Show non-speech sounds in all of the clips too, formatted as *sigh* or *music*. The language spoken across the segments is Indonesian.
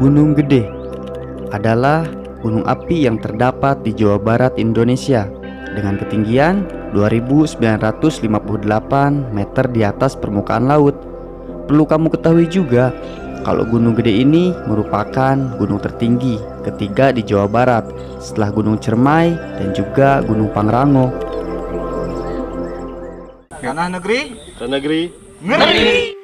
Gunung Gede adalah gunung api yang terdapat di Jawa Barat Indonesia dengan ketinggian 2958 meter di atas permukaan laut. Perlu kamu ketahui juga kalau Gunung Gede ini merupakan gunung tertinggi ketiga di Jawa Barat setelah Gunung Cermai dan juga Gunung Pangrango. Tanah negeri Tanah negeri ngeri.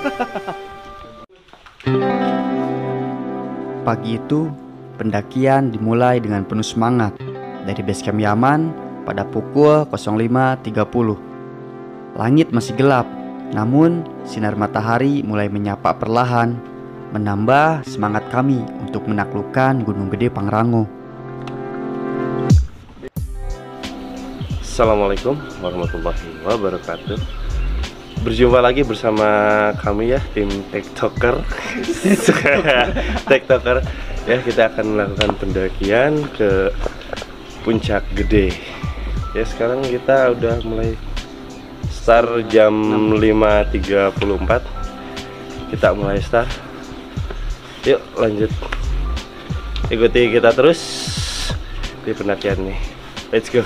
*laughs* Pagi itu, pendakian dimulai dengan penuh semangat dari base camp Yaman pada pukul 05.30. Langit masih gelap, namun sinar matahari mulai menyapa perlahan, menambah semangat kami untuk menaklukkan Gunung Gede Pangrango. Assalamualaikum warahmatullahi wabarakatuh Berjumpa lagi bersama kami ya tim TikToker. *laughs* TikToker. Ya kita akan melakukan pendakian ke puncak gede. Ya sekarang kita udah mulai start jam 5.34 kita mulai start. Yuk lanjut. Ikuti kita terus di pendakian nih. Let's go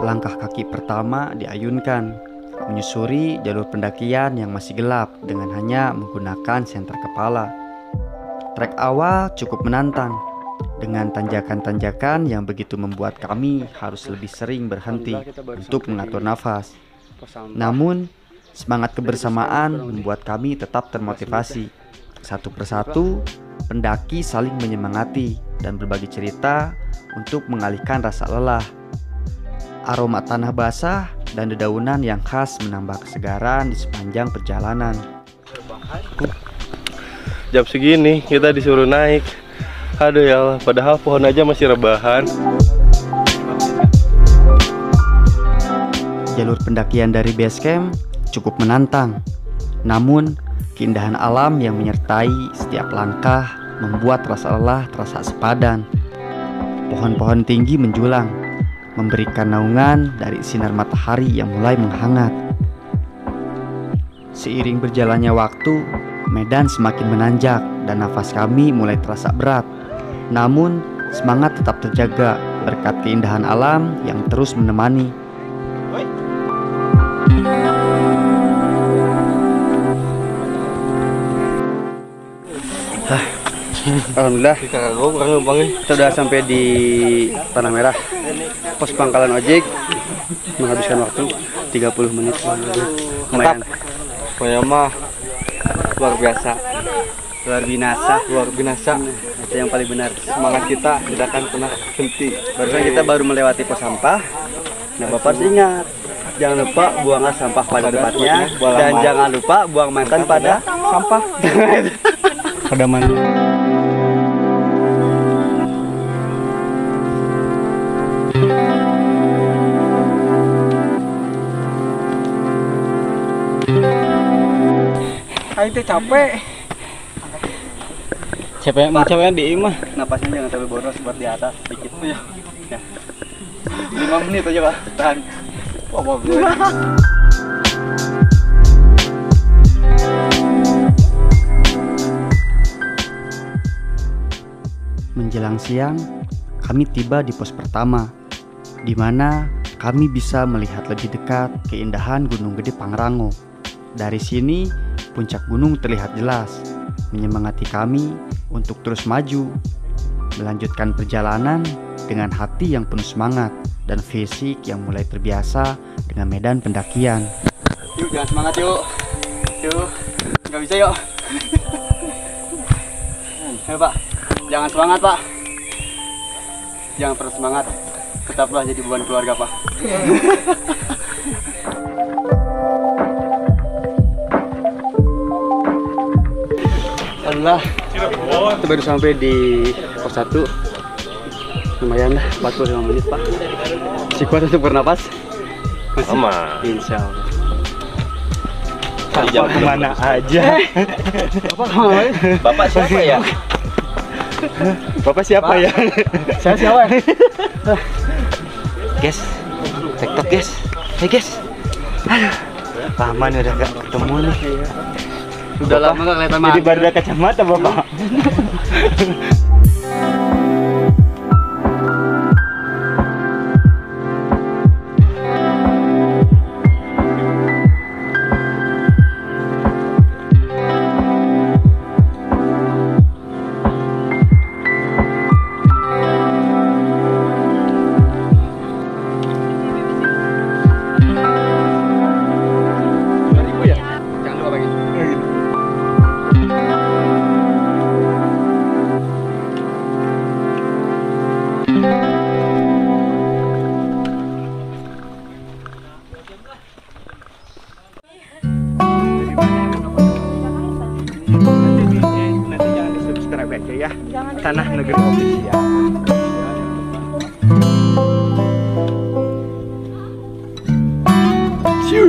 Langkah kaki pertama diayunkan, menyusuri jalur pendakian yang masih gelap dengan hanya menggunakan senter kepala. Trek awal cukup menantang, dengan tanjakan-tanjakan yang begitu membuat kami harus lebih sering berhenti untuk mengatur nafas. Namun, semangat kebersamaan membuat kami tetap termotivasi. Satu persatu, pendaki saling menyemangati dan berbagi cerita untuk mengalihkan rasa lelah. Aroma tanah basah dan dedaunan yang khas menambah kesegaran di sepanjang perjalanan. jam segini kita disuruh naik aduh ya Allah, padahal pohon aja masih rebahan Jalur pendakian dari base camp cukup menantang. Namun, keindahan alam yang menyertai setiap langkah membuat rasa lelah terasa sepadan. Pohon-pohon tinggi menjulang, memberikan naungan dari sinar matahari yang mulai menghangat. Seiring berjalannya waktu, medan semakin menanjak dan nafas kami mulai terasa berat. Namun, semangat tetap terjaga berkat keindahan alam yang terus menemani. Alhamdulillah. Kita sudah sampai di Tanah Merah. Pos pangkalan ojek. Menghabiskan waktu 30 menit. Lumayan. Pokoknya mah luar biasa, luar binasa. Luar binasa. itu yang paling benar. Semangat kita tidak akan pernah henti. barusan kita baru melewati pos sampah. Nah bapak harus ingat jangan lupa buanglah sampah pada tempatnya. dan jangan lupa buang mantan pada sampah. *laughs* Pada mana? Ayo teh capek. Capek emang capek di imah. napasnya jangan terlalu boros buat di atas sedikit Ya. ya. 5 menit aja pak. Tahan. Wah, wah, gue. Menjelang siang, kami tiba di pos pertama, di mana kami bisa melihat lebih dekat keindahan Gunung Gede Pangrango. Dari sini, puncak gunung terlihat jelas, menyemangati kami untuk terus maju, melanjutkan perjalanan dengan hati yang penuh semangat dan fisik yang mulai terbiasa dengan medan pendakian. yuk jangan semangat yuk. Yuk nggak bisa yuk. Ayo pak. Jangan semangat pak. Jangan pernah semangat. Tetaplah jadi beban keluarga pak Alhamdulillah kita baru sampai di pos 1 lumayan lah 45 menit pak masih kuat untuk bernapas masih Aman. insya Allah Jangan ke mana aja Bapak ke mana? bapak siapa ya Bapak siapa ya? Saya siapa ya? Guys, TikTok guys. Hey guys. Aduh. Lama nih udah gak ketemu nih. Udah lama kelihatan Jadi baru kacamata bapak. *laughs* Bagaimana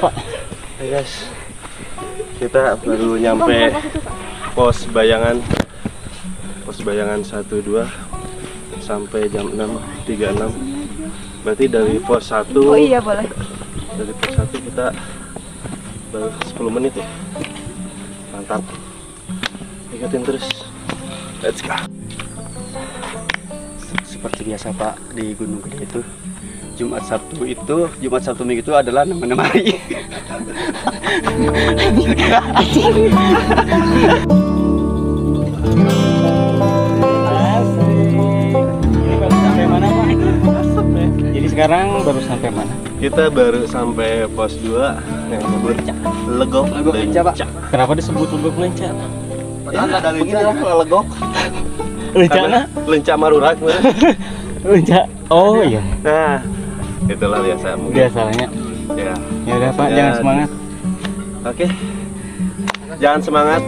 Pak? Ya guys, kita baru nyampe pos bayangan pos bayangan 12 sampai jam 6.36 berarti dari pos 1 Oh iya boleh. dari pos 1 kita baru 10 menit ya. Mantap. Ikutin terus let's go Seperti biasa Pak di Gunung Gede itu Jumat Sabtu itu Jumat Sabtu Minggu itu adalah nama-nama hari. Jadi sekarang baru sampai mana? kita baru sampai pos 2 yang disebut legok Legok Lenca, Pak. Kenapa disebut Legok Lenca? ya ada lenca legok Lenca Karena lenca marurak *laughs* Lenca. Oh iya. nah itulah biasa mungkin Biasanya. ya Ya udah Pak, Ya, jangan semangat. Oke. Jangan semangat.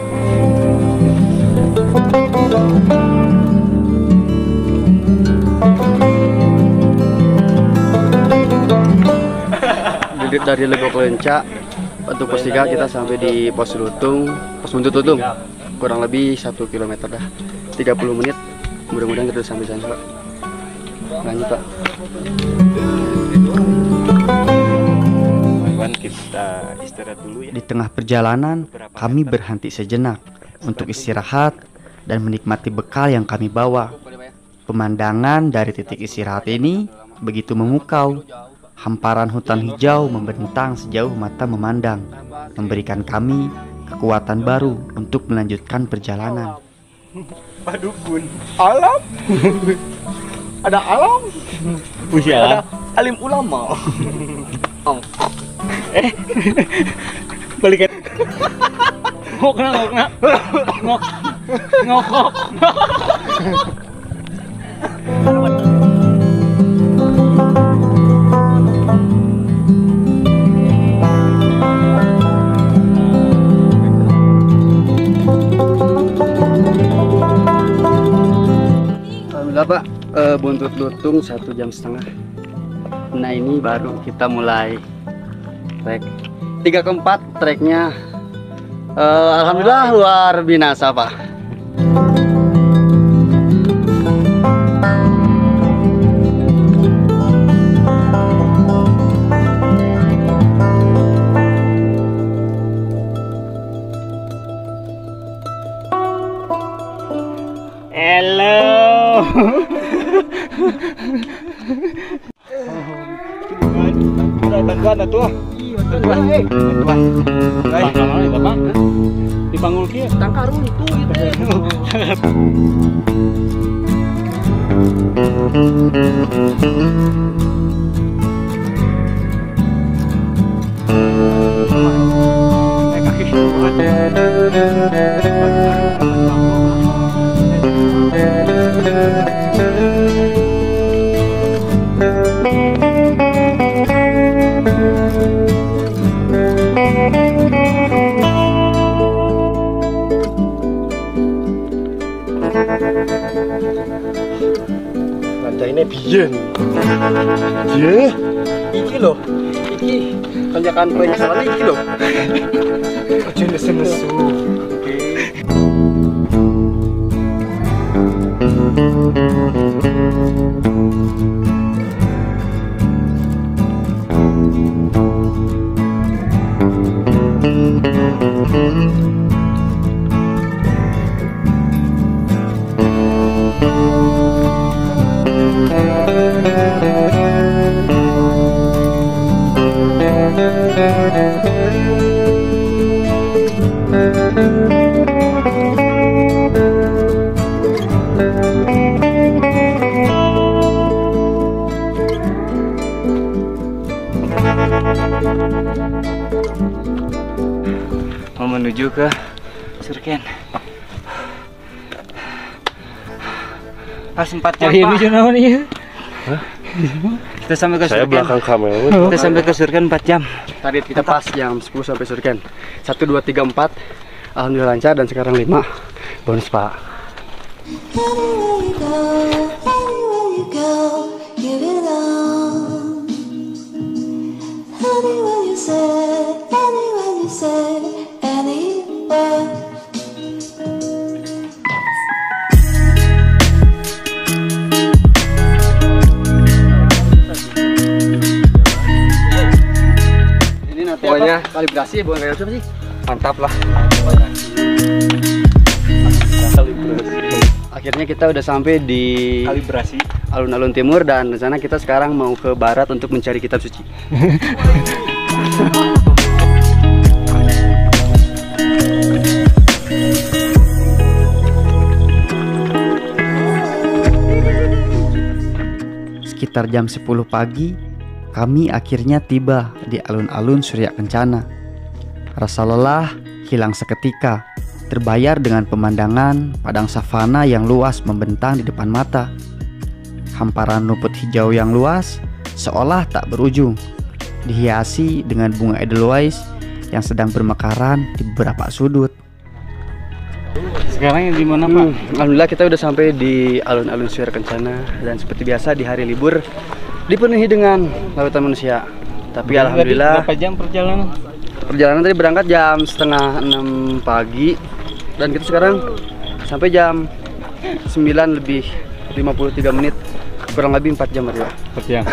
Duduk dari Legok Lenca untuk pos 3 kita sampai di pos Lutung, pos Buntut Lutung. Kurang lebih 1 km dah. 30 menit. Mudah-mudahan kita sampai sana, Pak. Lanjut, Pak. Kita istirahat dulu ya. Di tengah perjalanan, kami berhenti sejenak untuk istirahat dan menikmati bekal yang kami bawa. Pemandangan dari titik istirahat ini begitu memukau. Hamparan hutan hijau membentang sejauh mata memandang, memberikan kami kekuatan baru untuk melanjutkan perjalanan. Padukun. Alam. *laughs* Ada alam. Usia. Alim ulama. Balikan. Ngok na, ngok na. Ngok. Ngok, ngok. Alhamdulillah Pak, Eh, buntut lutung satu jam setengah. Nah ini baru kita mulai trek. Tiga keempat treknya. Eh, alhamdulillah luar binasa pak Bantuan na to. Bantuan eh. Bantuan. Dibangun kia. Tangkarun itu gitu. Pantainya *laughs* makan kue salah lagi lho. Aja nesu-nesu. Oke. Surken. Pas 4 jam, cuma nih. Kita sampai ke Saya Surken. belakang kamera. Kita sampai ke Surken 4 jam. Tadi kita pas jam 10 sampai Surken. 1 2 3 4. Alhamdulillah lancar dan sekarang 5. Bonus, Pak. Anywhere you say, anywhere you say, Pokoknya- apa? kalibrasi bukan kalibrasi apa sih? Mantap lah. Akhirnya kita udah sampai di Kalibrasi. alun-alun timur dan di sana kita sekarang mau ke barat untuk mencari kitab suci. Sekitar jam 10 pagi, kami akhirnya tiba di alun-alun Surya Kencana. Rasa lelah hilang seketika, terbayar dengan pemandangan padang savana yang luas membentang di depan mata. Hamparan rumput hijau yang luas seolah tak berujung, dihiasi dengan bunga edelweiss yang sedang bermekaran di beberapa sudut. Sekarang di mana, Pak? Hmm, Alhamdulillah kita udah sampai di alun-alun Surya Kencana dan seperti biasa di hari libur dipenuhi dengan lautan manusia. Tapi alhamdulillah Berapa jam perjalanan? perjalanan tadi berangkat jam setengah 6 pagi dan kita sekarang sampai jam 9 lebih 53 menit kurang lebih 4 jam jam.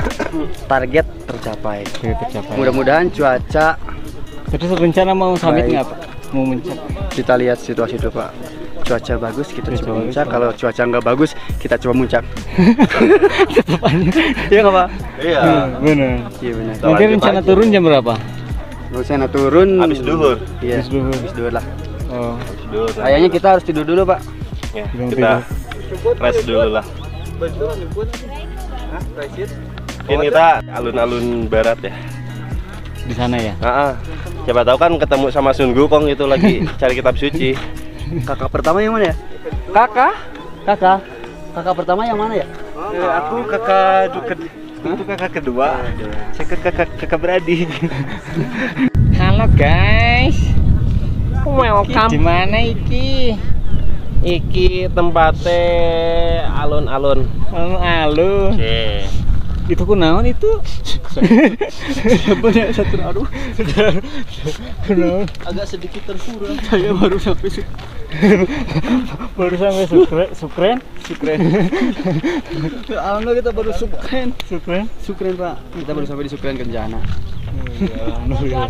Target tercapai. Mudah-mudahan cuaca Terus rencana mau summit nggak, Pak? Mau mencap? kita lihat situasi dulu Pak. Cuaca bagus kita Cuaca coba bagus, muncak. Kalau cuaca nggak bagus kita coba muncak. *laughs* Iya nggak Pak? Iya. Benar. Iya benar. Kita Nanti rencana aja. turun jam berapa? Rencana turun. Habis duhur. Iya. Habis duhur. Habis duhur lah. Oh, Dulu. Kayaknya kita harus tidur dulu Pak. Ya, kita rest dulu lah. Ini kita alun-alun barat ya. di sana ya. Nah, siapa tahu kan ketemu sama Sun Gukong itu lagi *laughs* cari kitab suci. Kakak pertama yang mana ya? Kakak? Kakak. Kakak pertama yang mana ya? aku kakak itu kakak kedua. Saya kakak kakak beradik. *laughs* Halo guys. Welcome. Di mana iki? Iki tempatnya alun-alun. Alun-alun. Oke. Itu kunaon itu? Benar satu aduh. Kunaon? Agak sedikit terkurang. *laughs* Saya baru sampai sini. Baru sampai sukren, sukren, sukren, Alhamdulillah kita baru Sukren. sukren. Sukren Pak. Kita baru sampai di Sukren Kencana. Alhamdulillah.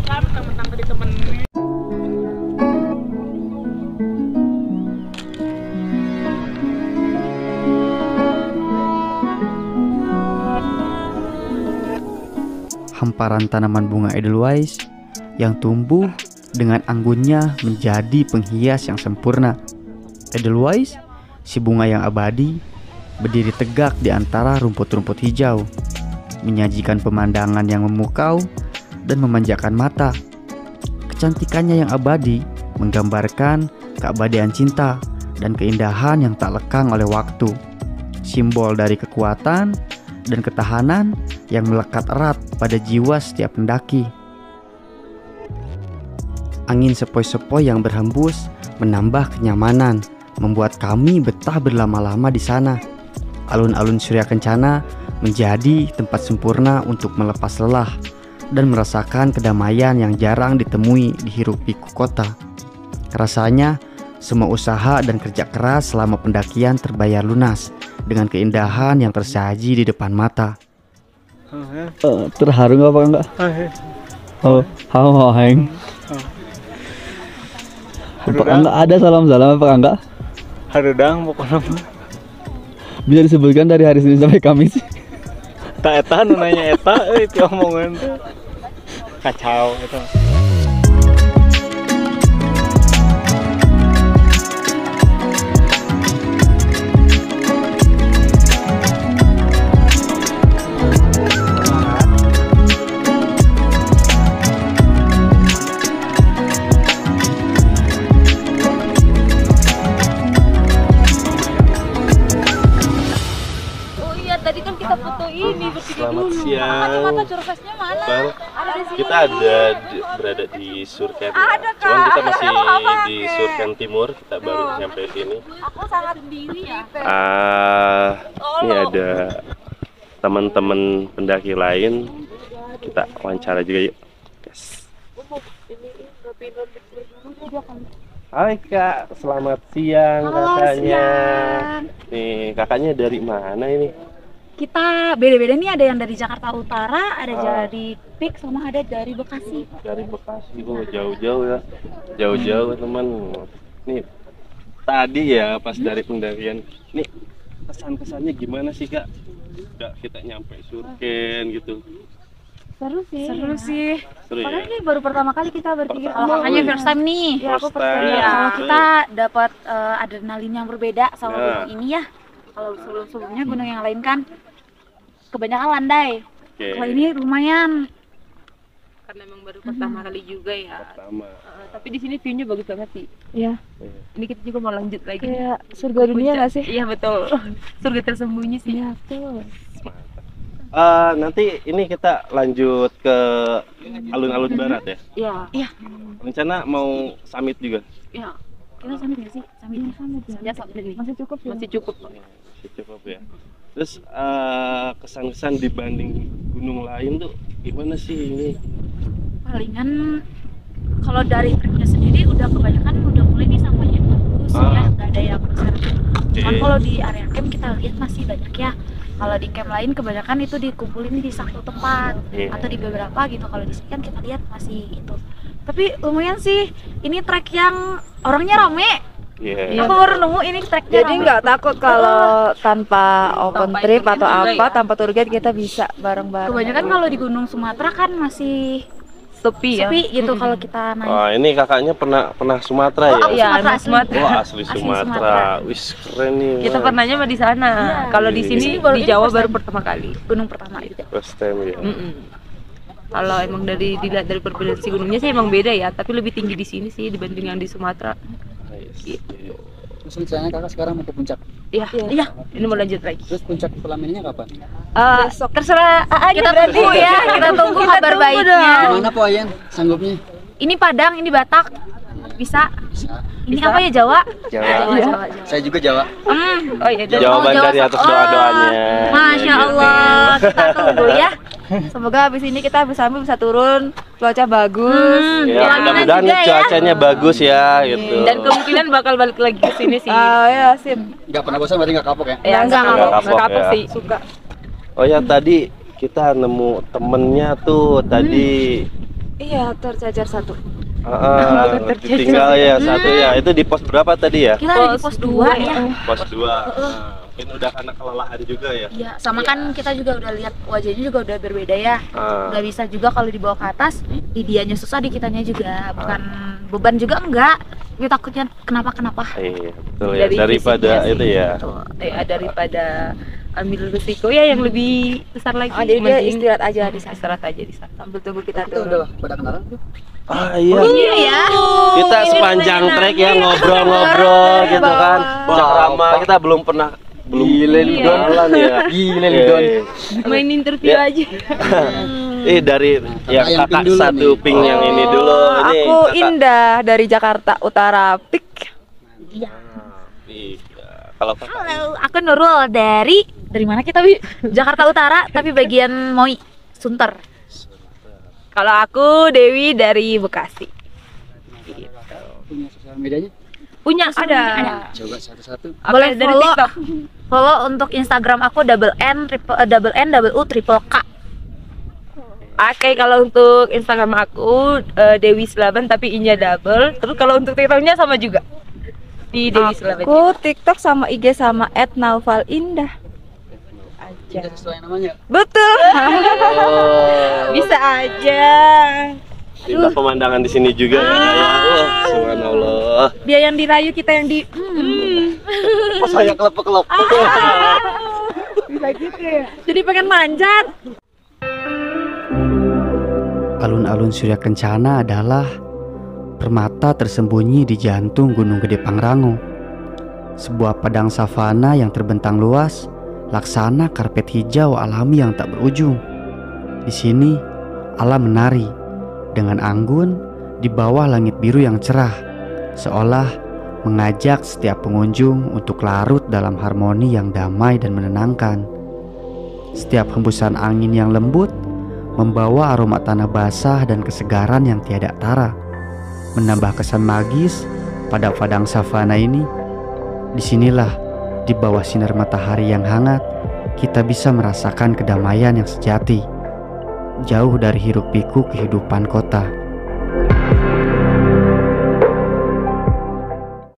Hamparan tanaman bunga edelweiss yang tumbuh dengan anggunnya menjadi penghias yang sempurna. Edelweiss, si bunga yang abadi, berdiri tegak di antara rumput-rumput hijau, menyajikan pemandangan yang memukau dan memanjakan mata. Kecantikannya yang abadi menggambarkan keabadian cinta dan keindahan yang tak lekang oleh waktu. Simbol dari kekuatan dan ketahanan yang melekat erat pada jiwa setiap pendaki. Angin sepoi-sepoi yang berhembus menambah kenyamanan, membuat kami betah berlama-lama di sana. Alun-alun Surya Kencana menjadi tempat sempurna untuk melepas lelah dan merasakan kedamaian yang jarang ditemui di hiruk pikuk kota. Rasanya semua usaha dan kerja keras selama pendakian terbayar lunas dengan keindahan yang tersaji di depan mata. Terharu nggak Pak enggak? Oh, hao heng. Pak Angga ada salam-salam Pak Angga? Harudang pokoknya. Bisa disebutkan dari hari Senin sampai Kamis. Tak eta nu nanya eta euy ti omongan. Kacau eta. Siang. Surface-nya mana? Bang, Ada di sini. kita ada di- berada di Surken. ya. Ada, Kak. Cuman kita masih di. Surken Timur, kita baru nyampe sini. Aku sangat sendiri ya. Ah, ini ada teman-teman pendaki lain. Kita wawancara juga yuk. Yes. Hai kak, selamat siang kakaknya. Nih kakaknya dari mana ini? Kita beda-beda nih ada yang dari Jakarta Utara, ada Ah. dari Pik sama ada dari Bekasi. Dari Bekasi, oh jauh-jauh ya, jauh-jauh teman. Nih tadi ya pas dari pendakian, nih kesan-kesannya gimana sih kak? Udah kita nyampe Surken gitu, Seru sih. Seru sih. seru Makanya ya. ini baru pertama kali kita bertiga. Oh, makanya kali. first time nih. Ya, aku First first time. Iya, kalau kita dapat eh, adrenalin yang berbeda sama Ya. ini ya. Kalau sebelum-sebelumnya gunung yang lain kan kebanyakan landai. Oke. Kalau ini lumayan. karena emang baru pertama kali juga ya. Pertama. Uh, tapi di sini view-nya bagus banget sih. Iya. Ini kita juga mau lanjut lagi. Kayak surga dunia nggak sih? Iya betul. *laughs* Surga tersembunyi sih. Iya, betul. Eh, nanti ini kita lanjut ke alun-alun barat ya. Iya. Iya. Rencana mau summit juga. Iya. Kita sambil nggak sih? Sambil sambil Ya, sampai nih. Masih cukup ya? Masih cukup. Masih cukup ya. Terus eh, kesan-kesan dibanding gunung lain tuh gimana sih ini? Palingan kalau dari treknya sendiri udah kebanyakan udah mulai nih sampahnya bagus Ah. ya, nggak ada yang besar. Cuman kalau di area camp kita lihat masih banyak ya. Kalau di camp lain kebanyakan itu dikumpulin di satu tempat Iya. atau di beberapa gitu. Kalau di sini kan kita lihat masih itu. Tapi lumayan sih. Ini trek yang orangnya rame. Iya. Aku baru nemu ini treknya Jadi nggak takut kalau tanpa open Tanpa trip atau apa, ya. tanpa tour guide kita bisa bareng-bareng. Kebanyakan kalau di Gunung Sumatera kan masih Sepi ya. sepi gitu kalau kita naik. Wah ini kakaknya pernah pernah Sumatera Oh, ya? Iya, Sumatera asli. Sumatera. Wah asli Asli Sumatera. Wis keren nih. Kita pernahnya mah di sana. Iya. Kalau di Di sini baru- di Jawa baru pertama kali. Gunung pertama itu. First time ya. Mm-mm. Kalau emang dari dilihat dari perbedaan si gunungnya sih emang beda ya, tapi lebih tinggi di sini sih dibanding yang di Sumatera. Nice. Terus rencananya kakak sekarang mau ke puncak. Iya, iya. Ini mau lanjut lagi. Terus puncak pelaminnya kapan? Eh, terserah aja Kita tunggu ya, kita tunggu kabar baiknya. Mana po Ayan sanggupnya? Ini Padang, ini Batak. Bisa. Bisa. Ini apa ya Jawa? Jawa. Jawa, Jawa, Jawa. Saya juga Jawa. Hmm. Oh iya, Jawa. Jawaban Jawa dari atas doa-doanya. Masya Gitu. Allah, kita tunggu ya. Semoga habis ini kita bisa bisa turun, cuaca bagus. Hmm, Ya, doain mudah-mudahan ya. cuacanya bagus ya gitu. Dan kemungkinan bakal balik lagi ke sini sih. Ah ya sip. Nggak pernah bosan berarti nggak kapok ya? ya, enggak, enggak enggak kapok, kapok enggak kapok ya. sih. Suka. Oh ya tadi kita nemu temennya tuh tadi Iya, tercajar satu. ah, *laughs* ditinggal ya satu ya. Itu di pos berapa tadi ya? Kita ada di pos 2 ya. Pos 2. Mungkin udah karena kelelahan juga ya. Iya, sama kan kita juga udah lihat wajahnya juga udah berbeda ya. Ah. Nggak bisa juga kalau dibawa ke atas, di dianya susah di kitanya juga. Bukan beban juga enggak. Tapi takutnya kenapa-kenapa. Iya, betul ya. Dari Daripada sih. itu ya. Ya, daripada ambil risiko ya yang lebih besar lagi. Oh, jadi dia istirahat aja di sana. istirahat aja di sana. Sambil tunggu kita turun. udah pada kenalan tuh. Ah iya. Iya ya. Kita sepanjang trek ya ngobrol-ngobrol gitu kan. Cakrama kita belum pernah belum Gile lu, Don. jalan ya. *laughs* Gile lu, Iya, Don. iya. Main interview Ya. aja. *laughs* Eh dari yang yang kakak dulu satu nih. pink yang ini dulu Oh, ini. aku kakak. Indah dari Jakarta Utara Pik. Iya. Kalau kakak Halo, aku Nurul dari dari mana kita Wi? Jakarta Utara tapi bagian Moi Sunter. Kalau aku Dewi dari Bekasi. Punya sosial medianya? Punya ada. Coba satu-satu. Boleh dari follow. TikTok? Follow untuk Instagram aku double N triple eh, double N double U triple K. Oke, kalau untuk Instagram aku eh, Dewi Selaban tapi i-nya double. Terus kalau untuk TikToknya sama juga. Di Dewi Selaban. Aku TikTok sama IG sama @naufal_indah. Aja. sesuai namanya Betul. Oh. *laughs* Bisa aja. Indah pemandangan di sini juga ya. ya. Wah, subhanallah. Dia yang dirayu kita yang di hmm. pas saya kelepek-kelepek Bisa gitu ya. Jadi pengen manjat. Alun-alun Surya Kencana adalah permata tersembunyi di jantung Gunung Gede Pangrango. Sebuah padang savana yang terbentang luas, laksana karpet hijau alami yang tak berujung. Di sini, alam menari dengan anggun di bawah langit biru yang cerah, seolah mengajak setiap pengunjung untuk larut dalam harmoni yang damai dan menenangkan. Setiap hembusan angin yang lembut membawa aroma tanah basah dan kesegaran yang tiada tara, menambah kesan magis pada padang savana ini. Di sinilah, di bawah sinar matahari yang hangat, kita bisa merasakan kedamaian yang sejati, jauh dari hiruk pikuk kehidupan kota.